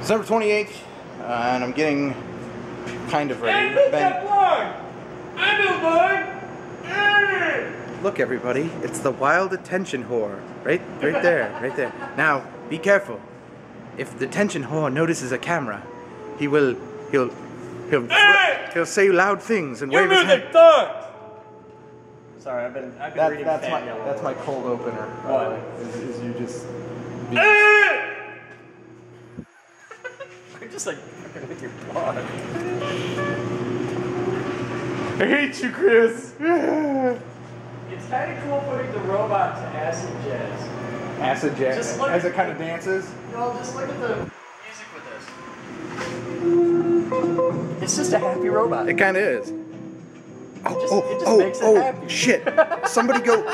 December 28th, uh, and I'm getting kind of ready. Ben- Look, everybody, it's the wild attention whore. Right, right there, right there. Now, be careful. If the attention whore notices a camera, he will, he'll, he'll, he'll say loud things and wave his hand. Sorry, I've been I've been That, reading that's Fan my Mail. that's my cold opener. by the What? way, Is, is you just. You're just like fucking with your blog. I hate you, Chris. It's kind of cool putting the robot to acid jazz. Acid jazz. Just look As at- it kind of dances. No, just look at the music with this. It's just a happy robot. It kind of is. Oh, just- oh, it just oh, makes it oh, happy. shit. Somebody go.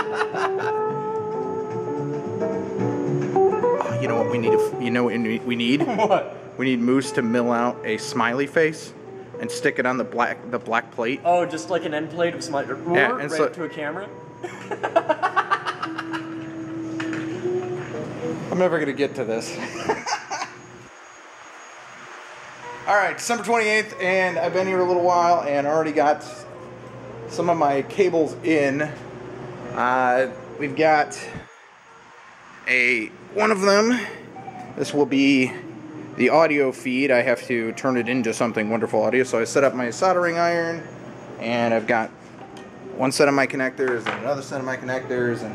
Oh, you know what we need? To, you know what we need? What? We need Moose to mill out a smiley face and stick it on the black the black plate. Oh, just like an end plate of smile, Yeah, right and so- to a camera. I'm never gonna get to this. All right, December 28th, and I've been here a little while and already got some of my cables in. Uh, we've got a one of them. This will be the audio feed. I have to turn it into something wonderful audio. So I set up my soldering iron, and I've got one set of my connectors and another set of my connectors, and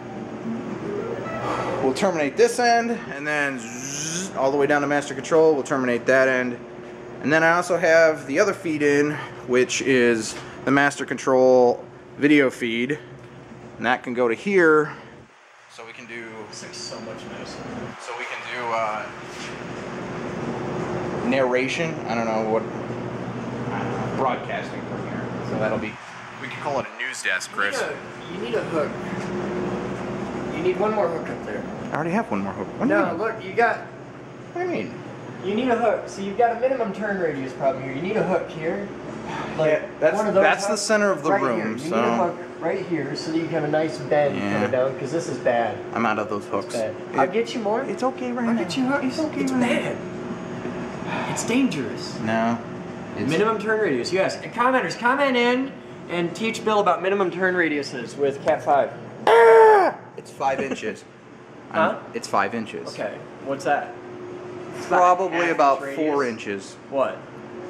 we'll terminate this end and then zzz, all the way down to master control we'll terminate that end and then I also have the other feed in which is the master control video feed and that can go to here so we can do so much nicer. so we can do uh, narration I don't know what know, broadcasting from here so that'll be we can call it a news desk Chris You need a hook. You need one more hook up there. I already have one more hook what you No, look, you got. what do you mean You need a hook. So you've got a minimum turn radius problem here. You need a hook here. Like Yeah, that's- one of those that's the center of the right room, Here. You so- need a hook right here so that you can have a nice bend Yeah. coming down because this is bad. I'm out of those hooks It- I'll get you more. It's okay right now. I'll get you hooks. It's okay It's right bad. It's dangerous. No. It's, Minimum turn radius, yes. And commenters, comment in and teach Bill about minimum turn radiuses with Cat 5. Ah! It's five inches. Huh? It's five inches. Okay, what's that? It's Probably about inch four inches. What?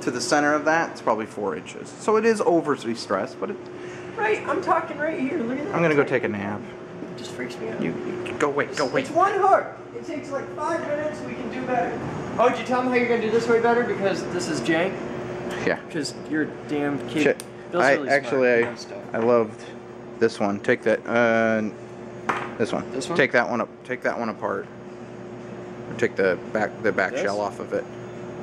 To the center of that, it's probably four inches. So it is overly stressed, but it, Right, I'm talking right here. Look at that. I'm gonna go take a nap. It just freaks me out. You, you go wait, go wait. It's one hook. It takes like five minutes. We can do better. Oh, did you tell them how you're gonna do this way better? Because this is jank. Yeah. Because you're a damn kid. Shit. I really actually I. I loved this one. Take that. Uh, this one. This one? Take that one up. Take that one apart. Or take the back the back This? shell off of it.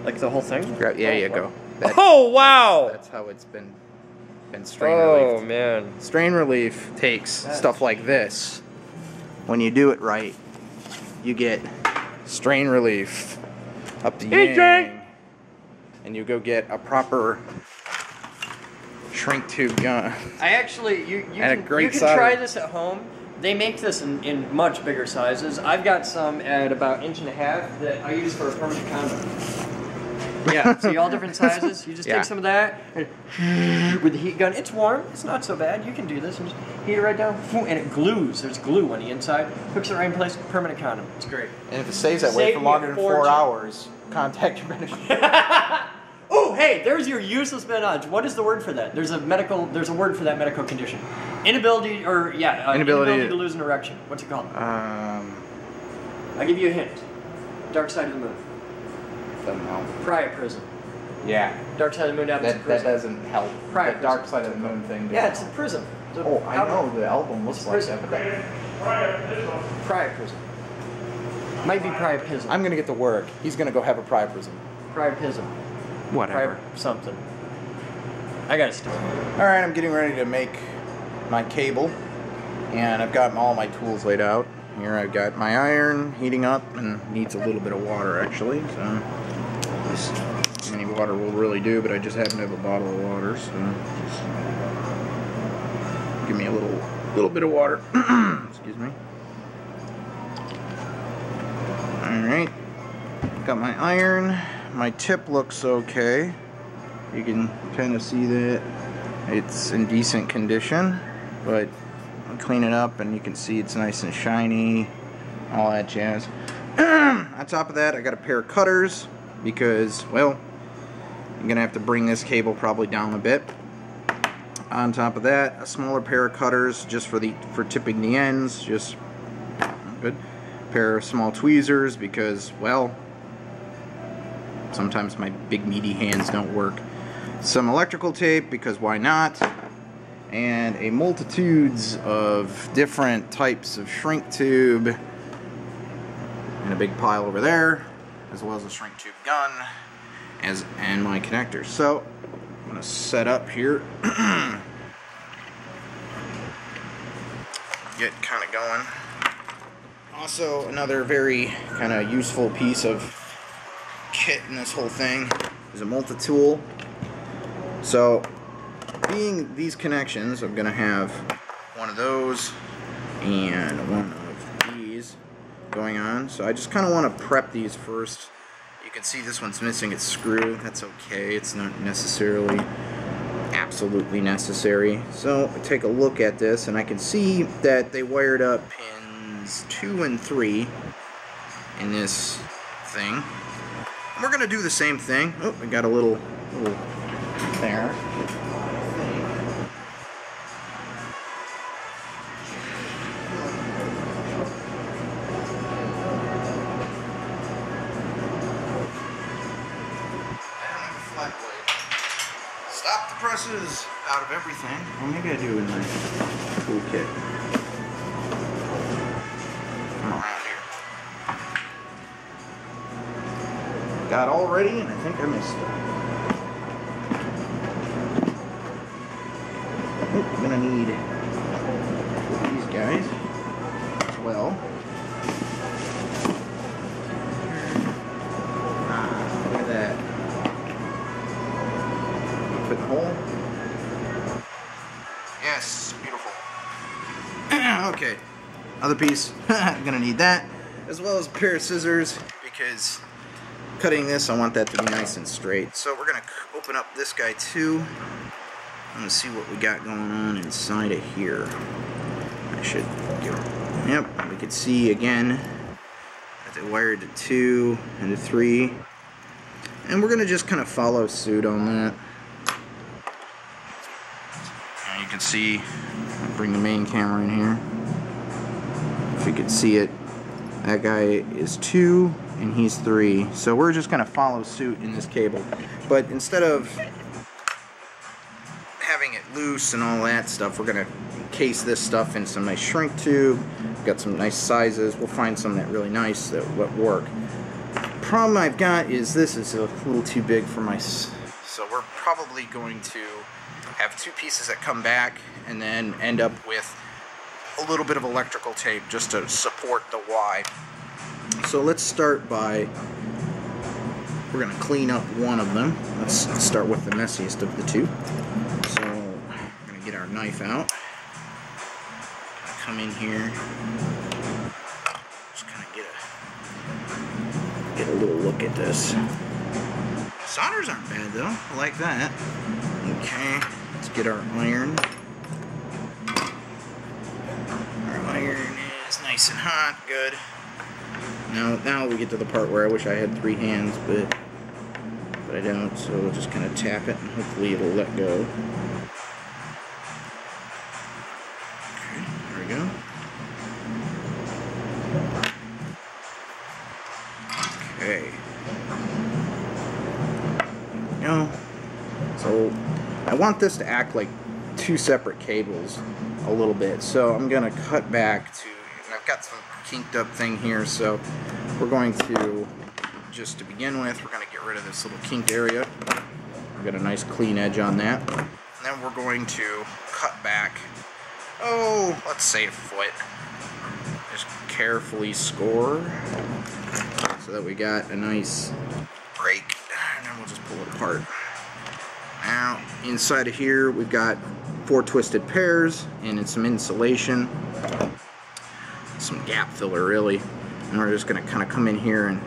Like the whole thing? Grab, yeah, Oh, you fuck. go. That- Oh wow! That's how it's been been strain Oh relieved. man. Strain relief takes That's stuff like this. When you do it right, you get strain relief up the Hey, yang, and you go get a proper shrink tube gun. I actually, you, you And a can, great you can try this at home. They make this in, in much bigger sizes. I've got some at about inch and a half that I use for a permanent condom. Yeah, see all different sizes. You just Yeah. take some of that and with the heat gun. It's warm. It's not so bad. You can do this and just heat it right down, and it glues. There's glue on the inside. Hooks it right in place. Permanent condom. It's great. And if it stays that way for longer than four hours, contact your medical. Oh, hey, there's your useless menage. What is the word for that? There's a medical. There's a word for that medical condition. Inability, or yeah, uh, Inability- to lose an erection. What's it called? um, I'll give you a hint. Dark side of the moon. Doesn't help. Priapism. Yeah, Dark side of the moon happens in that that prism. doesn't help. Right. The dark side of the moon thing. Yeah, it's a help. prism. It's a Oh, I album. know the album looks It's like prism. that, but Priapism. Might be priapism. I'm gonna get to work. He's gonna go have a priapism. priapism. Whatever. Priap something. I gotta stop. All right, I'm getting ready to make my cable, and I've got all my tools laid out. Here I've got my iron heating up and needs a little bit of water actually. So any water will really do, but I just happen to have a bottle of water, so just give me a little little bit of water. Excuse me. Alright. Got my iron. My tip looks okay. You can kind of see that it's in decent condition, but I'll clean it up and you can see it's nice and shiny, all that jazz. On top of that, I got a pair of cutters because, well, I'm gonna have to bring this cable probably down a bit. On top of that, a smaller pair of cutters just for the for tipping the ends, just good. Pair of small tweezers because, well, sometimes my big meaty hands don't work. Some electrical tape because why not? And a multitudes of different types of shrink tube in a big pile over there, as well as a shrink tube gun as and my connectors. So I'm gonna set up here. Get kind of going. Also, another very kind of useful piece of kit in this whole thing is a multi-tool. So, being these connections, I'm gonna have one of those and one going on. So I just kind of want to prep these first. You can see this one's missing its screw. That's okay. It's not necessarily absolutely necessary. So I take a look at this and I can see that they wired up pins 2 and 3 in this thing. And we're going to do the same thing. Oh, we got a little, little there. Stop the presses out of everything. Well, maybe I do in my toolkit. Come around here. Got all ready, and I think I missed it. I'm gonna need other piece. I'm gonna need that, as well as a pair of scissors because cutting this, I want that to be nice and straight. So we're gonna open up this guy too. I'm gonna see what we got going on inside of here. I should get. Yep, we could see again that they wired to two and to three. And we're gonna just kind of follow suit on that. And you can see, bring the main camera in here. If you could see it, that guy is two and he's three. So we're just gonna follow suit in this cable. But instead of having it loose and all that stuff, we're gonna encase this stuff in some nice shrink tube. Got some nice sizes. We'll find some that really nice that work. Problem I've got is this is a little too big for my. So we're probably going to have two pieces that come back and then end up with a little bit of electrical tape just to support the Y. So let's start by we're gonna clean up one of them. Let's start with the messiest of the two. So we're gonna get our knife out. Come in here. Just kind of get a get a little look at this. Solders aren't bad though. I like that. Okay, let's get our iron. Our iron is nice and hot. Good. Now, now we get to the part where I wish I had three hands, but but I don't. So we'll just kind of tap it, and hopefully it'll let go. Okay, there we go. Okay. No. So I want this to act like two separate cables a little bit. So I'm gonna cut back to, I've got some kinked up thing here. So we're going to, just to begin with, we're gonna get rid of this little kinked area. We've got a nice clean edge on that. And then we're going to cut back, oh, let's say a foot. Just carefully score so that we got a nice break. And then we'll just pull it apart. Now, inside of here, we've got four twisted pairs and some insulation, some gap filler really. And we're just gonna kind of come in here and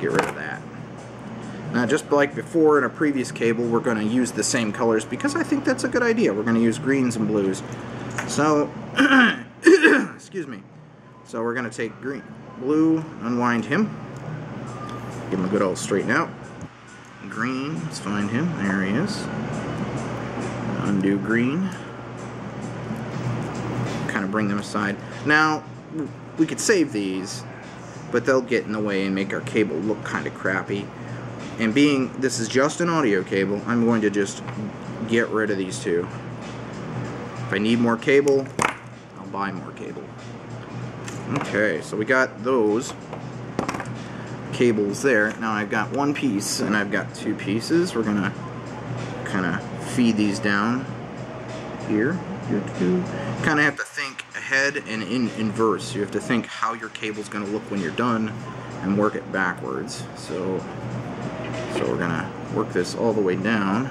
get rid of that. Now, just like before in a previous cable, we're going to use the same colors because I think that's a good idea. We're going to use greens and blues. So, excuse me. So we're going to take green, blue, unwind him, give him a good old straighten out. Green, let's find him. There he is. Undo green. Kind of bring them aside. Now, we could save these, but they'll get in the way and make our cable look kind of crappy. And being this is just an audio cable, I'm going to just get rid of these two. If I need more cable, I'll buy more cable. Okay, so we got those cables there. Now I've got one piece and I've got two pieces. We're gonna kind of feed these down here. Kind of have to ahead and in inverse. You have to think how your cable's gonna look when you're done and work it backwards. So so we're gonna work this all the way down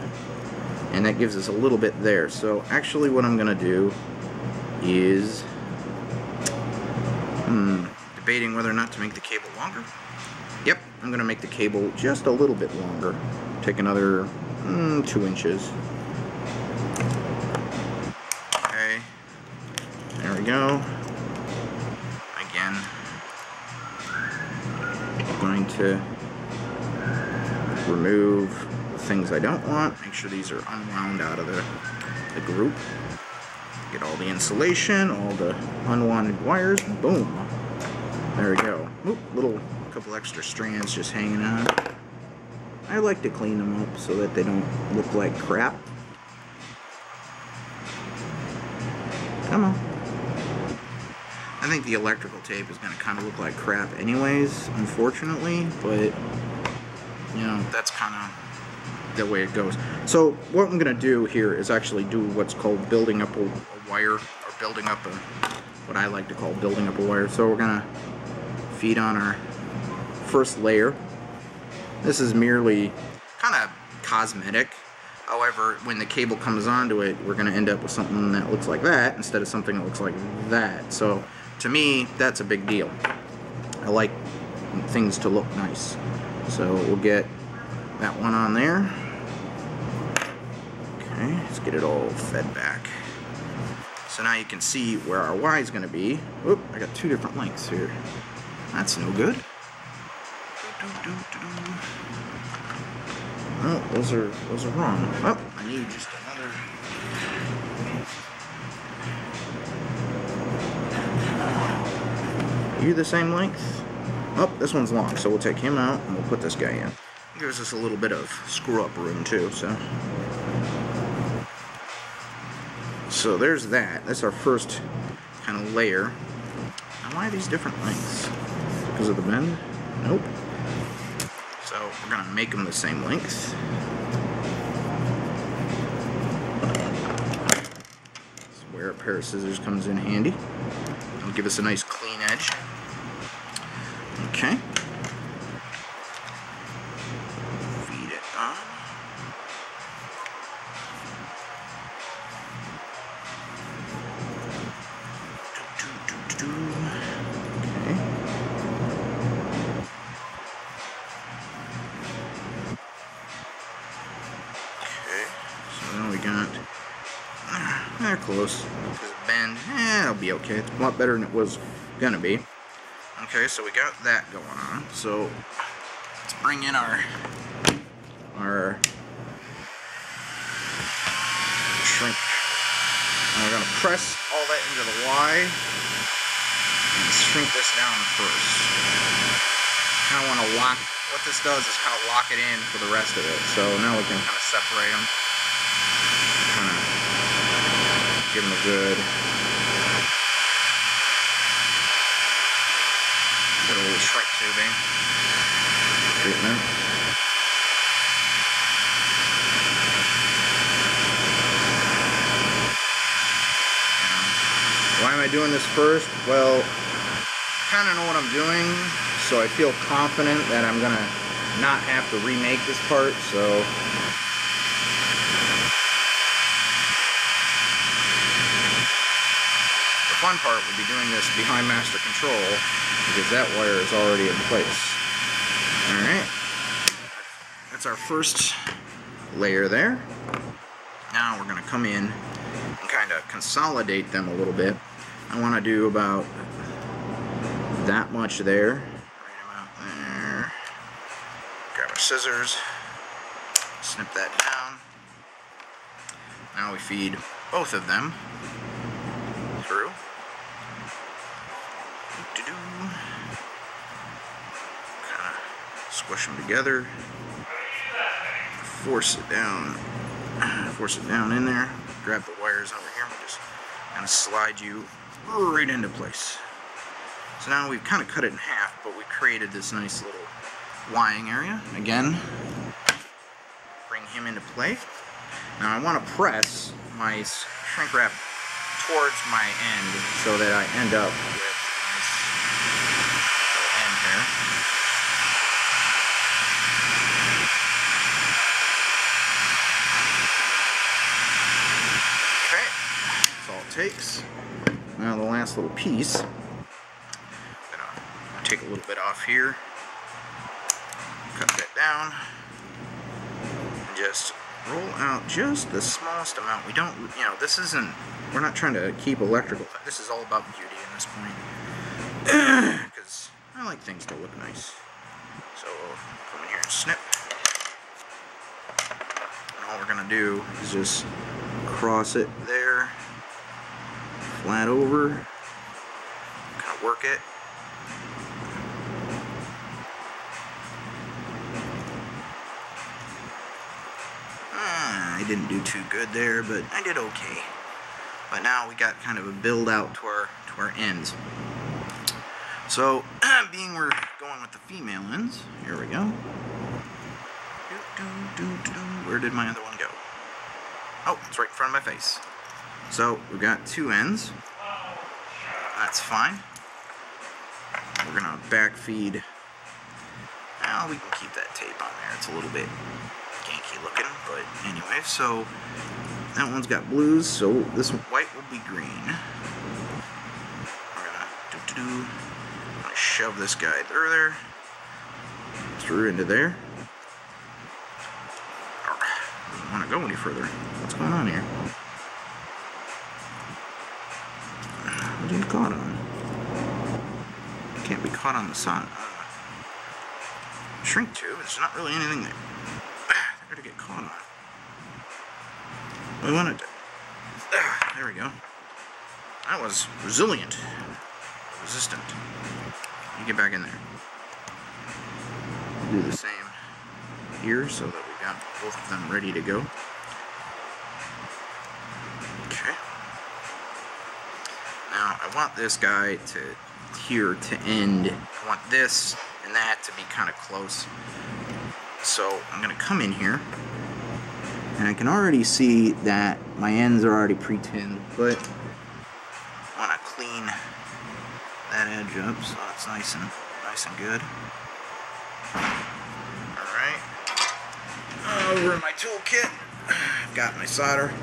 and that gives us a little bit there. So actually what I'm gonna do is hmm, debating whether or not to make the cable longer. Yep, I'm gonna make the cable just a little bit longer. Take another mm, two inches. Go. Again, I'm going to remove the things I don't want. Make sure these are unwound out of the, the group. Get all the insulation, all the unwanted wires. Boom. There we go. Oop, little couple extra strands just hanging on. I like to clean them up so that they don't look like crap. Come on. Think the electrical tape is going to kind of look like crap anyways, unfortunately, but you know, that's kind of the way it goes. So what I'm going to do here is actually do what's called building up a, a wire, or building up a, what I like to call building up a wire. So we're going to feed on our first layer. This is merely kind of cosmetic. However, when the cable comes onto it, we're going to end up with something that looks like that instead of something that looks like that. So to me, that's a big deal. I like things to look nice. So we'll get that one on there. Okay, let's get it all fed back. So now you can see where our Y is going to be. Whoop, I got two different lengths here. That's no good. Oh, those are those are wrong. Oh, I need just You the same length? Oh, this one's long, so we'll take him out and we'll put this guy in. Gives us a little bit of screw up room too, so. So there's that. That's our first kind of layer. Now why are these different lengths? Because of the bend? Nope. So we're gonna make them the same length. That's where a pair of scissors comes in handy. It'll give us a nice clean edge. Close. Bend, eh, it'll be okay. It's a lot better than it was gonna be. Okay, so we got that going on. So let's bring in our our shrink. And we're gonna press all that into the Y and shrink this down first. Kind of want to lock. What this does is kind of lock it in for the rest of it. So now we can kind of separate them. Kind of give them a good little shrink tubing treatment. Why am I doing this first? Well, kind of know what I'm doing, so I feel confident that I'm gonna not have to remake this part, so fun part would be doing this behind master control because that wire is already in place. Alright. That's our first layer there. Now we're going to come in and kind of consolidate them a little bit. I want to do about that much there. Right about there. Grab our scissors, snip that down. Now we feed both of them squish them together. Force it down. Force it down in there. Grab the wires over here and just kind of slide you right into place. So now we've kind of cut it in half, but we created this nice little lying area. Again, bring him into play. Now I want to press my shrink wrap towards my end so that I end up with nice end here. Okay, that's all it takes. Now the last little piece, gonna take a little bit off here, cut that down, just roll out just the smallest amount. We don't, you know, this isn't, we're not trying to keep electrical, this is all about beauty at this point. Because I like things to look nice. So we'll come in here and snip. And all we're gonna do is just cross it there, flat over, kind of work it. Ah, I didn't do too good there, but I did okay. But now we got kind of a build out to our to our ends. So, being we're going with the female ends, here we go. Where did my other one go? Oh, it's right in front of my face. So, we've got two ends. That's fine. We're gonna back feed. Now we can keep that tape on there. It's a little bit ganky looking, but anyway, so that one's got blues, so this white will be green. We're gonna do do do. I'm gonna shove this guy through there, through into there. Doesn't want to go any further. What's going on here? Caught on? Can't be caught on the sun. Shrink tube. There's not really anything there, they're gonna get caught on. We wanted to. There we go. That was resilient. Resistant. You get back in there. Do the same here so that we got both of them ready to go. Want this guy to here to end. I want this and that to be kind of close. So I'm gonna come in here and I can already see that my ends are already pre-tinned, but I want to clean that edge up so it's nice and nice and good. All right. Over in my toolkit, I've got my solder.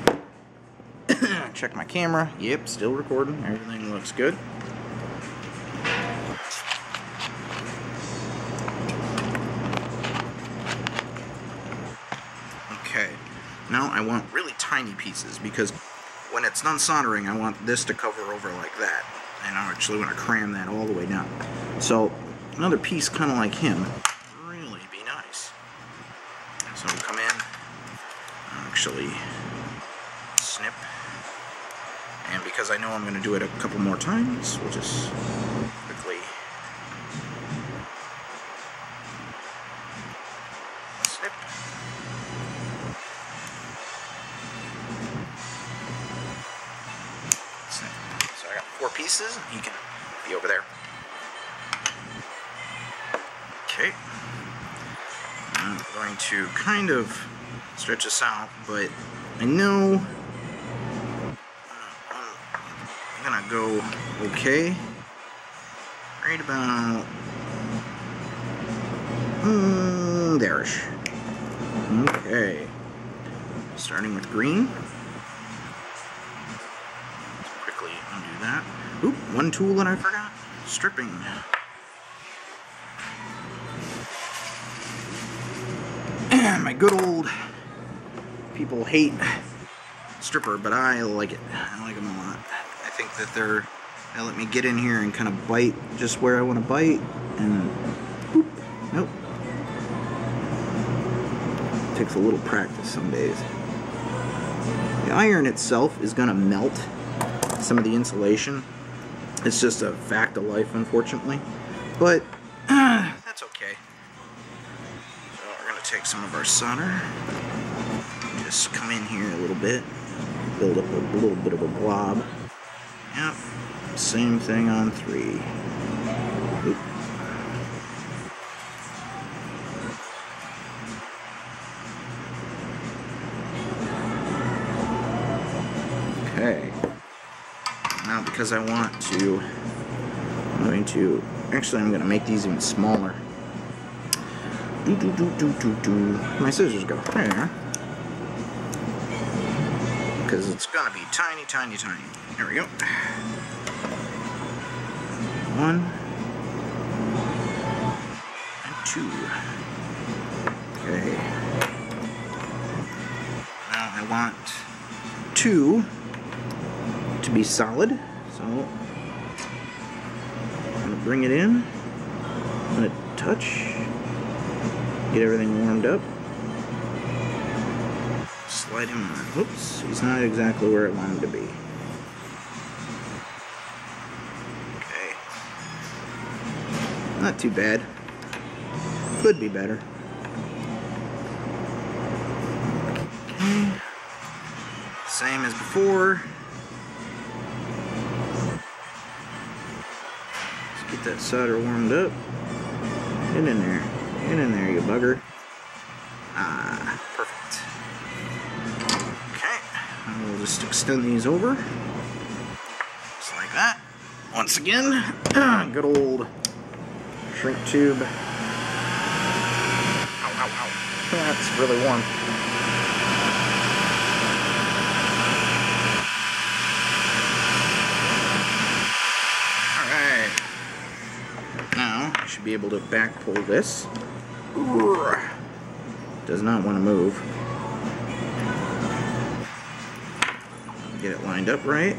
Check my camera. Yep, still recording. Everything looks good. Okay. Now I want really tiny pieces because when it's done soldering, I want this to cover over like that. And I'm actually going to cram that all the way down. So another piece kind of like him really be nice. So come in, actually snip. And because I know I'm going to do it a couple more times, we'll just quickly snip. snip. So I got four pieces, he can be over there. Okay. I'm going to kind of stretch this out, but I know gonna go okay. Right about mm, there-ish. Okay. Starting with green. Let's quickly undo that. Oop, one tool that I forgot. Stripping. my good old people hate stripper, but I like it. I like them a lot. That they're they let me get in here and kind of bite just where I want to bite, and boop, nope. Takes a little practice some days. The iron itself is going to melt some of the insulation. It's just a fact of life, unfortunately. But uh, that's okay. So we're going to take some of our solder. Just come in here a little bit. Build up a little bit of a blob. Yep. Same thing on three. Oop. Okay. Now because I want to, I'm going to, actually I'm going to make these even smaller. Do do do do do do. My scissors go. There. Because it's going to be tiny, tiny, tiny. There we go. One. And two. Okay. Now I want two to be solid. So I'm gonna bring it in. I'm gonna touch. Get everything warmed up. Slide him on. Oops, he's not exactly where I want him to be. Not too bad. Could be better. Same as before. Let's get that solder warmed up. Get in there. Get in there, you bugger. Ah, perfect. Okay, we'll just extend these over. Just like that. Once again, good old shrink tube. Ow, ow, ow. That's really warm. Alright. Now, should be able to back pull this. Does not want to move. Get it lined up right.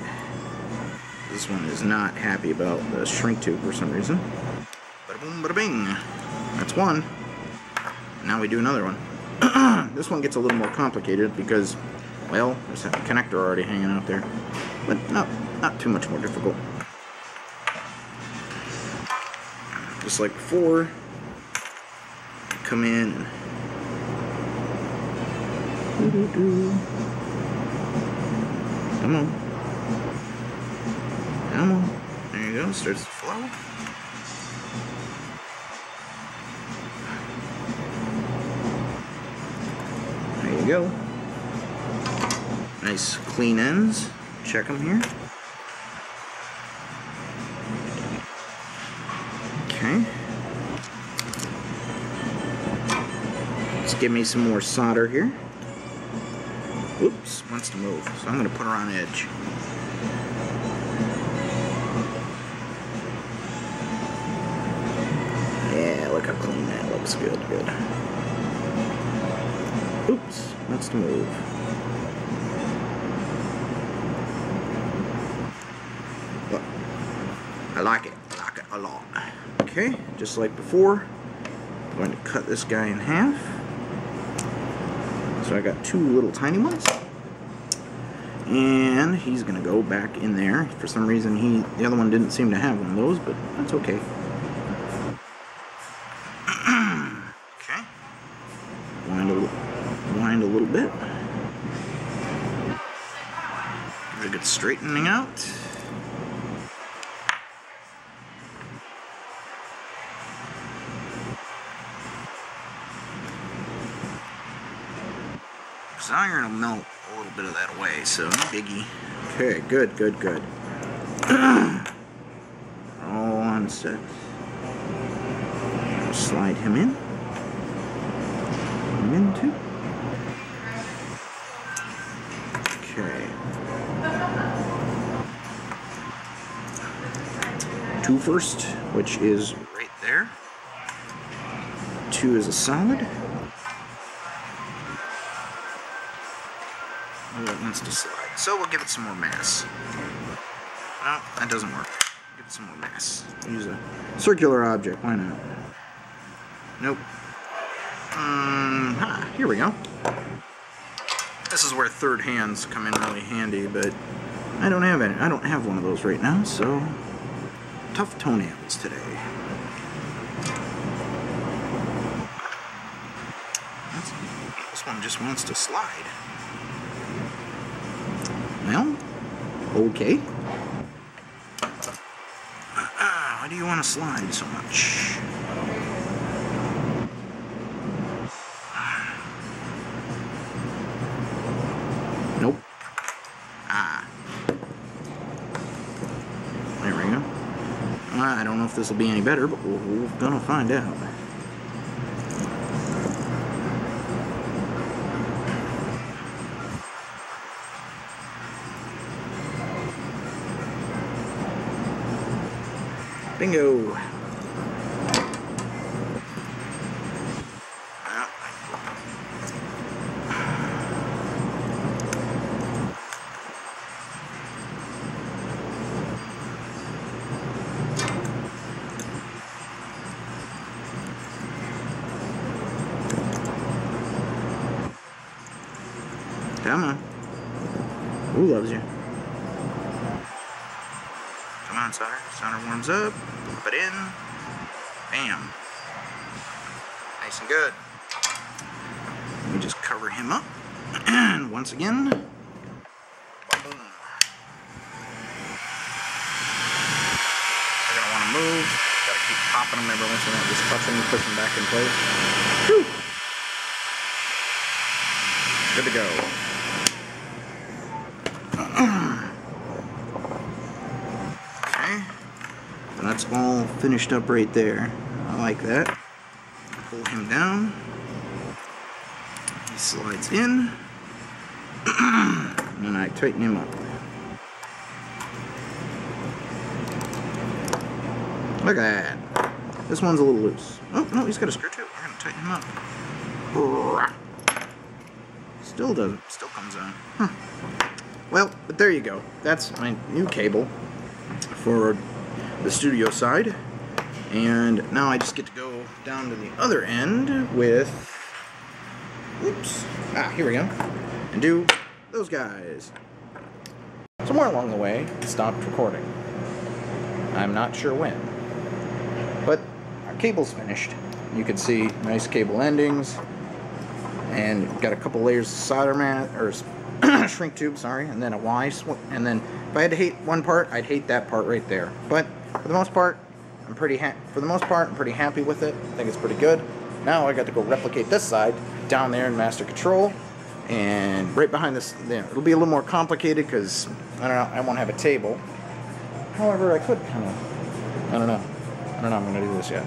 This one is not happy about the shrink tube for some reason. Bada boom, bada bing. That's one. Now we do another one. this one gets a little more complicated because, well, there's a connector already hanging out there. But not, not too much more difficult. Just like before, come in and Come on. Come on. There you go. Starts to flow. Go. Nice clean ends. Check them here. Okay. Let's give me some more solder here. Oops, wants to move. So I'm going to put her on edge. Yeah, look how clean that looks. Good, good. Oops, to move. I like it. I like it a lot. Okay, just like before, I'm going to cut this guy in half. So I got two little tiny ones. And he's gonna go back in there. For some reason he the other one didn't seem to have one of those, but that's okay. Iron will melt a little bit of that away, so no biggie. Okay, good, good, good. All on set. Slide him in. Him in too. Okay. Two first, which is right there. Two is a solid. So we'll give it some more mass. No, that doesn't work. Give it some more mass. Use a circular object. Why not? Nope. Um, here we go. This is where third hands come in really handy, but I don't have any. I don't have one of those right now, so tough toenails today. That's, this one just wants to slide. Well, okay. Ah, why do you want to slide so much? Nope. Ah. There we go. I don't know if this will be any better, but we're, we're gonna find out. Bingo. Come on. Who loves you? Come on, solder. Solder warms up. Pop it in. Bam. Nice and good. Me just cover him up. And once again, boom. They're gonna want to move. Gotta keep popping them every once in a while. Just touch them, push them back in place. Whew. Good to go. that's all finished up right there. I like that. Pull him down. He slides in. and I tighten him up. Look at that. This one's a little loose. Oh, no, he's got a screw too. We're going to tighten him up. Still doesn't, still comes on. Huh. Well, but there you go. That's my new cable for the studio side. And now I just get to go down to the other end with, oops, ah, here we go, and do those guys. Somewhere along the way, stopped recording. I'm not sure when. But our cable's finished. You can see nice cable endings, and got a couple layers of solder mat, or shrink tube, sorry, and then a Y, and then if I had to hate one part, I'd hate that part right there. But for the most part, I'm pretty for the most part, I'm pretty happy with it. I think it's pretty good. Now I got to go replicate this side down there in Master Control, and right behind this, you know, it'll be a little more complicated because I don't know, I won't have a table. However, I could kind of, I don't know, I don't know, I'm gonna do this yet.